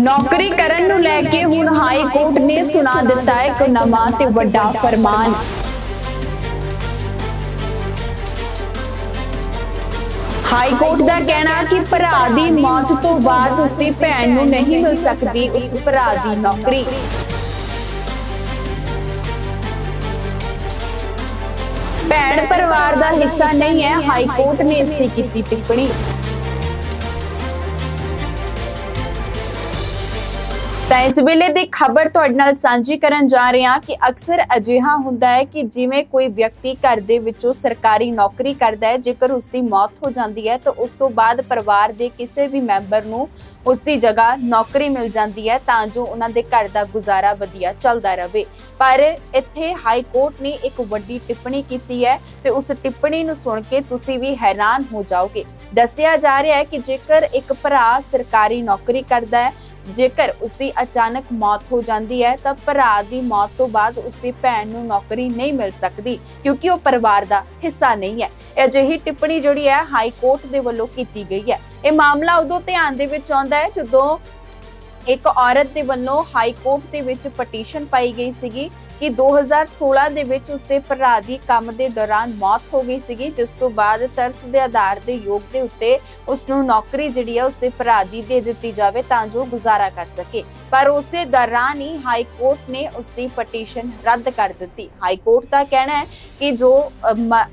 ਨੌਕਰੀ ਕਰਨ ਨੂੰ ਲੈ ਕੇ ਹੁਣ ਹਾਈ ਕੋਰਟ ਨੇ ਸੁਣਾ ਦਿੱਤਾ ਹੈ ਇੱਕ ਨਵਾਂ ਤੇ ਵੱਡਾ ਫਰਮਾਨ। ਹਾਈ ਕੋਰਟ ਦਾ ਕਹਿਣਾ ਕਿ ਭਰਾ ਦੀ ਮੌਤ ਤੋਂ ਬਾਅਦ ਉਸ ਦੀ ਭੈਣ ਨੂੰ ਨਹੀਂ ਮਿਲ ਸਕਦੀ ਉਸ ਭਰਾ ਦੀ ਨੌਕਰੀ। ਭੈਣ ਪਰਿਵਾਰ ਦਾ ਹਿੱਸਾ ਨਹੀਂ ਹੈ, ਹਾਈ ਕੋਰਟ ਨੇ ਇਸ ਦੀ ਕੀਤੀ ਟਿੱਪਣੀ। ਤਾਂ ਇਸ ਵੇਲੇ ਦੀ ਖਬਰ ਤੁਹਾਡੇ ਨਾਲ ਸਾਂਝੀ ਕਰਨ ਜਾ ਰਹੇ ਹਾਂ ਕਿ ਅਕਸਰ ਅਜਿਹਾ ਹੁੰਦਾ ਹੈ ਕਿ ਜਿਵੇਂ ਕੋਈ ਵਿਅਕਤੀ ਘਰ ਦੇ ਵਿੱਚੋਂ ਸਰਕਾਰੀ ਨੌਕਰੀ ਕਰਦਾ ਹੈ, ਜੇਕਰ ਉਸ ਦੀ ਮੌਤ ਹੋ ਜਾਂਦੀ ਹੈ, ਤਾਂ ਉਸ ਤੋਂ ਬਾਅਦ ਪਰਿਵਾਰ ਦੇ ਕਿਸੇ ਵੀ ਮੈਂਬਰ ਨੂੰ ਉਸ ਦੀ ਜਗ੍ਹਾ ਨੌਕਰੀ ਮਿਲ ਜਾਂਦੀ ਹੈ ਤਾਂ ਜੋ ਉਹਨਾਂ ਦੇ ਘਰ ਦਾ ਗੁਜ਼ਾਰਾ ਵਧੀਆ ਚੱਲਦਾ ਰਹੇ। ਪਰ ਇੱਥੇ ਹਾਈ ਕੋਰਟ ਨੇ ਇੱਕ ਵੱਡੀ ਟਿੱਪਣੀ ਕੀਤੀ ਹੈ ਤੇ ਉਸ ਟਿੱਪਣੀ ਨੂੰ ਸੁਣ ਕੇ ਤੁਸੀਂ ਵੀ ਹੈਰਾਨ ਹੋ ਜਾਓਗੇ। ਦੱਸਿਆ ਜਾ ਰਿਹਾ ਹੈ ਕਿ ਜੇਕਰ ਇੱਕ ਭਰਾ ਸਰਕਾਰੀ ਨੌਕਰੀ ਕਰਦਾ ਹੈ ਜੇਕਰ ਉਸ ਦੀ ਅਚਾਨਕ ਮੌਤ ਹੋ ਜਾਂਦੀ ਹੈ, ਤਾਂ ਭਰਾ ਦੀ ਮੌਤ ਤੋਂ ਬਾਅਦ ਉਸ ਦੀ ਭੈਣ ਨੂੰ ਨੌਕਰੀ ਨਹੀਂ ਮਿਲ ਸਕਦੀ, ਕਿਉਂਕਿ ਉਹ ਪਰਿਵਾਰ ਦਾ ਹਿੱਸਾ ਨਹੀਂ ਹੈ। ਅਜਿਹੀ ਟਿੱਪਣੀ ਜਿਹੜੀ ਹੈ, ਹਾਈ ਕੋਰਟ ਦੇ ਵੱਲੋਂ ਕੀਤੀ ਗਈ ਹੈ। ਇਹ ਮਾਮਲਾ ਉਦੋਂ ਧਿਆਨ ਦੇ ਵਿੱਚ ਆਉਂਦਾ ਹੈ, ਜਦੋਂ ਇੱਕ ਔਰਤ ਦੇ ਵੱਲੋਂ ਹਾਈ ਕੋਰਟ ਦੇ ਵਿੱਚ ਪਟੀਸ਼ਨ ਪਾਈ ਗਈ ਸੀਗੀ ਕਿ 2016 ਦੇ ਵਿੱਚ ਉਸਦੇ ਭਰਾ ਦੀ ਕੰਮ ਦੇ ਦੌਰਾਨ ਮੌਤ ਹੋ ਗਈ ਸੀਗੀ, ਜਿਸ ਤੋਂ ਬਾਅਦ ਤਰਸ ਦੇ ਆਧਾਰ ਦੇ ਯੋਗ ਦੇ ਉੱਤੇ ਉਸ ਨੂੰ ਨੌਕਰੀ ਜਿਹੜੀ ਹੈ ਉਸਦੇ ਭਰਾ ਦੀ ਦੇ ਦਿੱਤੀ ਜਾਵੇ ਤਾਂ ਜੋ ਗੁਜ਼ਾਰਾ ਕਰ ਸਕੇ। ਪਰ ਉਸੇ ਦੌਰਾਨ ਹੀ ਹਾਈ ਕੋਰਟ ਨੇ ਉਸਦੀ ਪਟੀਸ਼ਨ ਰੱਦ ਕਰ ਦਿੱਤੀ। ਹਾਈ ਕੋਰਟ ਦਾ ਕਹਿਣਾ ਹੈ ਕਿ ਜੋ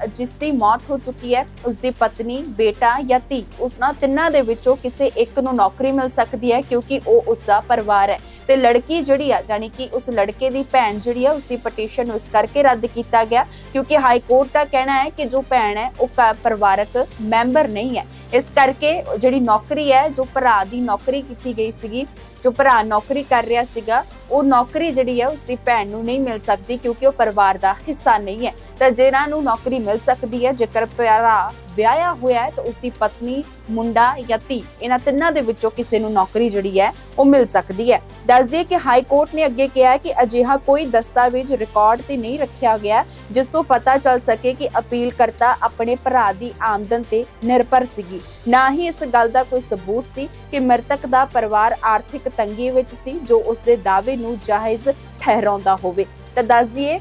ਜਿਸ ਦੀ ਮੌਤ ਹੋ ਚੁੱਕੀ ਹੈ, ਉਸਦੀ ਪਤਨੀ, ਬੇਟਾ ਜਾਂ ਧੀ, ਉਸ ਨਾਲ ਤਿੰਨਾਂ ਦੇ ਵਿੱਚੋਂ ਕਿਸੇ ਇੱਕ ਨੂੰ ਨੌਕਰੀ ਮਿਲ ਸਕਦੀ ਹੈ, ਕਿਉਂਕਿ ਉਹ ਉਸ ਦਾ ਪਰਿਵਾਰ ਹੈ। ਤੇ ਲੜਕੀ ਜਿਹੜੀ ਆ ਜਾਨੀ ਕਿ ਉਸ ਲੜਕੇ ਦੀ ਭੈਣ ਜਿਹੜੀ ਆ ਉਸ ਦੀ ਪਟੀਸ਼ਨ ਉਸ ਕਰਕੇ ਰੱਦ ਕੀਤਾ ਗਿਆ ਕਿਉਂਕਿ ਹਾਈ ਕੋਰਟ ਦਾ ਕਹਿਣਾ ਹੈ ਕਿ ਜੋ ਭੈਣ ਹੈ, ਉਹ ਪਰਿਵਾਰਕ ਮੈਂਬਰ ਨਹੀਂ ਹੈ। ਇਸ ਕਰਕੇ ਜਿਹੜੀ ਨੌਕਰੀ ਹੈ, ਜੋ ਭਰਾ ਦੀ ਨੌਕਰੀ ਕੀਤੀ ਗਈ ਸੀਗੀ, ਜੋ ਭਰਾ ਨੌਕਰੀ ਕਰ ਰਿਹਾ ਸੀਗਾ ਉਹ ਨੌਕਰੀ ਜਿਹੜੀ ਹੈ ਉਸ ਦੀ ਭੈਣ ਨੂੰ ਨਹੀਂ ਮਿਲ ਸਕਦੀ ਕਿਉਂਕਿ ਉਹ ਪਰਿਵਾਰ ਦਾ ਹਿੱਸਾ ਨਹੀਂ ਹੈ। ਤਾਂ ਜਿਹਨਾਂ ਨੂੰ ਨੌਕਰੀ ਮਿਲ ਸਕਦੀ ਹੈ, ਜੇਕਰ ਭਰਾ ਵਿਆਹਿਆ ਹੋਇਆ ਹੈ ਤਾਂ ਉਸ ਦੀ ਪਤਨੀ, ਮੁੰਡਾ ਜਾਂ ਧੀ, ਇਹਨਾਂ ਤਿੰਨਾਂ ਦੇ ਵਿੱਚੋਂ ਕਿਸੇ ਨੂੰ ਨੌਕਰੀ ਜਿਹੜੀ ਹੈ ਉਹ ਮਿਲ ਸਕਦੀ ਹੈ। ਦੱਸ ਦਈਏ ਕਿ ਹਾਈ ਕੋਰਟ ਨੇ ਅੱਗੇ ਕਿਹਾ ਕਿ ਅਜਿਹਾ ਕੋਈ ਦਸਤਾਵੇਜ਼ ਰਿਕਾਰਡ ਤੇ ਨਹੀਂ ਰੱਖਿਆ ਗਿਆ, ਜਿਸ ਤੋਂ ਪਤਾ ਚੱਲ ਸਕੇ ਕਿ ਅਪੀਲ ਕਰਤਾ ਆਪਣੇ ਭਰਾ ਦੀ ਆਮਦਨ ਤੇ ਨਿਰਭਰ ਸੀਗੀ। ਨਾ ਹੀ ਇਸ ਗੱਲ ਦਾ ਕੋਈ ਸਬੂਤ ਸੀ ਕਿ ਮਰਤਕ ਦਾ ਪਰਿਵਾਰ ਆਰਥਿਕ ਤੰਗੀ ਵਿੱਚ ਸੀ, ਜੋ ਉਸ ਦੇ ਦਾਅਵੇ ਨੂੰ ਜਾਇਜ਼ ਠਹਿਰਾਉਂਦਾ ਹੋਵੇ। ਤਾਂ ਦੱਸ ਦਈਏ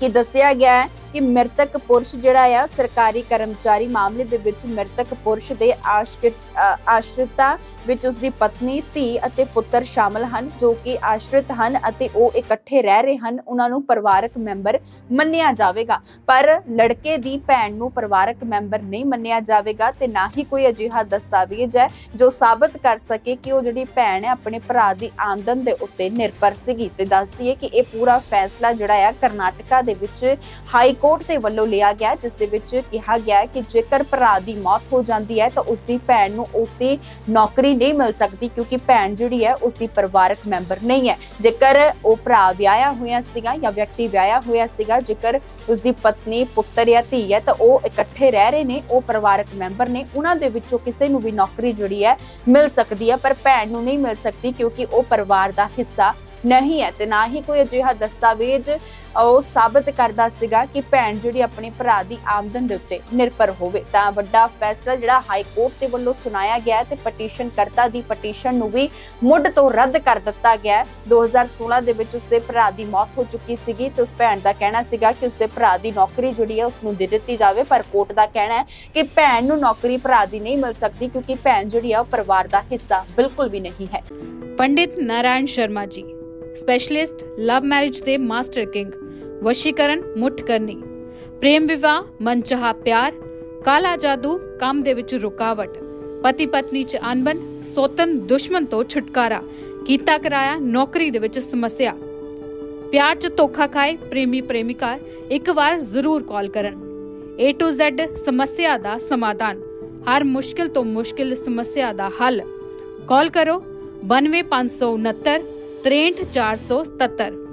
ਕਿ ਦੱਸਿਆ ਗਿਆ ਹੈ ਕਿ ਮ੍ਰਿਤਕ ਪੁਰਸ਼ ਜਿਹੜਾ ਆ, ਸਰਕਾਰੀ ਕਰਮਚਾਰੀ ਮਾਮਲੇ ਦੇ ਵਿੱਚ ਮ੍ਰਿਤਕ ਪੁਰਸ਼ ਦੇ ਆਸ਼ਰਿਤਾ ਵਿੱਚ ਉਸ ਦੀ ਪਤਨੀ, ਧੀ ਅਤੇ ਪੁੱਤਰ ਸ਼ਾਮਲ ਹਨ, ਜੋ ਕਿ ਆਸ਼ਰਿਤ ਹਨ ਅਤੇ ਉਹ ਇਕੱਠੇ ਰਹਿ ਰਹੇ ਹਨ। ਉਹਨਾਂ ਨੂੰ ਪਰਿਵਾਰਕ ਮੈਂਬਰ ਮੰਨਿਆ ਜਾਵੇਗਾ। ਪਰ ਲੜਕੇ ਦੀ ਭੈਣ ਨੂੰ ਪਰਿਵਾਰਕ ਮੈਂਬਰ ਨਹੀਂ ਮੰਨਿਆ ਜਾਵੇਗਾ ਤੇ ਨਾ ਹੀ ਕੋਈ ਅਜਿਹਾ ਦਸਤਾਵੇਜ਼ ਹੈ ਜੋ ਸਾਬਤ ਕਰ ਸਕੇ ਕਿ ਉਹ ਜਿਹੜੀ ਭੈਣ ਹੈ, ਆਪਣੇ ਭਰਾ ਦੀ ਆਮਦਨ ਦੇ ਉੱਤੇ ਨਿਰਭਰ ਸੀਗੀ। ਤੇ ਦੱਸੀਏ ਕਿ ਇਹ ਪੂਰਾ ਫੈਸਲਾ ਜਿਹੜਾ ਆ, ਕਰਨਾਟਕਾ ਦੇ ਵਿੱਚ ਹਾਈ ਕੋਰਟ ਦੇ ਵੱਲੋਂ ਲਿਆ ਗਿਆ ਜਿਸ ਦੇ ਵਿੱਚ ਕਿਹਾ ਗਿਆ ਕਿ ਜੇਕਰ ਭਰਾ ਦੀ ਮੌਤ ਹੋ ਜਾਂਦੀ ਹੈ, ਤਾਂ ਉਸ ਦੀ ਭੈਣ ਨੂੰ ਉਸ ਦੀ ਨੌਕਰੀ ਨਹੀਂ ਮਿਲ ਸਕਦੀ ਕਿਉਂਕਿ ਭੈਣ ਜਿਹੜੀ ਹੈ ਉਸ ਦੀ ਪਰਿਵਾਰਕ ਮੈਂਬਰ ਨਹੀਂ ਹੈ। ਜੇਕਰ ਉਹ ਭਰਾ ਵਿਆਹਿਆ ਹੋਇਆ ਸੀਗਾ ਜਾਂ ਵਿਅਕਤੀ ਵਿਆਹਿਆ ਹੋਇਆ ਸੀਗਾ, ਜੇਕਰ ਉਸ ਦੀ ਪਤਨੀ, ਪੁੱਤਰ ਜਾਂ ਧੀ ਹੈ, ਤਾਂ ਉਹ ਇਕੱਠੇ ਰਹਿ ਰਹੇ ਨੇ, ਉਹ ਪਰਿਵਾਰਕ ਮੈਂਬਰ ਨੇ, ਉਹਨਾਂ ਦੇ ਵਿੱਚੋਂ ਕਿਸੇ ਨੂੰ ਵੀ ਨੌਕਰੀ ਜਿਹੜੀ ਹੈ, ਮਿਲ ਸਕਦੀ ਹੈ, ਪਰ ਭੈਣ ਨੂੰ ਨਹੀਂ ਮਿਲ ਸਕਦੀ ਕਿਉਂਕਿ ਉਹ ਪਰਿਵਾਰ ਦਾ ਹਿੱਸਾ ਨਹੀਂ ਹੈ ਤੇ ਨਾ ਹੀ ਕੋਈ ਅਜਿਹਾ ਦਸਤਾਵੇਜ਼ ਉਹ ਸਾਬਤ ਕਰਦਾ ਸੀਗਾ ਕਿ ਭੈਣ ਜਿਹੜੀ ਆਪਣੇ ਭਰਾ ਦੀ ਆਮਦਨ ਦੇ ਉੱਤੇ ਨਿਰਭਰ ਹੋਵੇ। ਤਾਂ ਵੱਡਾ ਫੈਸਲਾ ਜਿਹੜਾ ਹਾਈ ਕੋਰਟ ਦੇ ਵੱਲੋਂ ਸੁਣਾਇਆ ਗਿਆ ਤੇ ਪਟੀਸ਼ਨ ਕਰਤਾ ਦੀ ਪਟੀਸ਼ਨ ਨੂੰ ਵੀ ਮੁੱਢ ਤੋਂ ਰੱਦ ਕਰ ਦਿੱਤਾ ਗਿਆ 2016 ਦੇ ਵਿੱਚ ਉਸਦੇ ਭਰਾ ਦੀ ਮੌਤ ਹੋ ਚੁੱਕੀ ਸੀਗੀ ਤੇ ਉਸ ਭੈਣ ਦਾ ਕਹਿਣਾ ਸੀਗਾ ਕਿ ਉਸਦੇ ਭਰਾ ਦੀ ਨੌਕਰੀ ਜਿਹੜੀ ਹੈ ਉਸ ਨੂੰ ਦੇ ਦਿੱਤੀ ਜਾਵੇ, ਪਰ ਕੋਰਟ ਦਾ ਕਹਿਣਾ ਹੈ ਕਿ ਭੈਣ ਨੂੰ ਨੌਕਰੀ ਭਰਾ ਦੀ ਨਹੀਂ ਮਿਲ ਸਕਦੀ ਕਿਉਂਕਿ ਭੈਣ ਜਿਹੜੀ ਹੈ ਉਹ ਪਰਿਵਾਰ ਦਾ ਹਿੱਸਾ ਬਿਲਕੁਲ ਵੀ ਨਹੀਂ ਹੈ। Pandit Narayan Sharma ji specialist, love marriage ਦੇ ਮਾਸਟਰ ਕਿੰਗ, ਵਸ਼ੀਕਰਨ ਮੁੱਠ ਕਰਨੀ, ਪ੍ਰੇਮ ਵਿਵਾਹ, ਮਨਚਾਹਾ ਪਿਆਰ, ਕਾਲਾ ਜਾਦੂ, ਕੰਮ ਦੇ ਵਿੱਚ ਰੁਕਾਵਟ ਪਤੀ ਪਤਨੀ ਚ ਅਨਬਨ ਸੋਤਨ ਦੁਸ਼ਮਣ ਤੋਂ ਛੁਟਕਾਰਾ, ਕੀਤਾ ਕਰਾਇਆ ਨੌਕਰੀ ਦੇ ਵਿੱਚ ਸਮੱਸਿਆ, ਪਿਆਰ ਚ ਧੋਖਾ ਖਾਏ ਪ੍ਰੇਮੀ ਪ੍ਰੇਮਿਕਾ ਇੱਕ ਵਾਰ ਜ਼ਰੂਰ ਕਾਲ ਕਰਨ। A to Z ਸਮੱਸਿਆ ਦਾ ਸਮਾਧਾਨ, ਹਰ ਮੁਸ਼ਕਿਲ ਤੋਂ ਮੁਸ਼ਕਿਲ ਸਮੱਸਿਆ ਦਾ ਹੱਲ। ਕਾਲ ਕਰੋ 92569 63477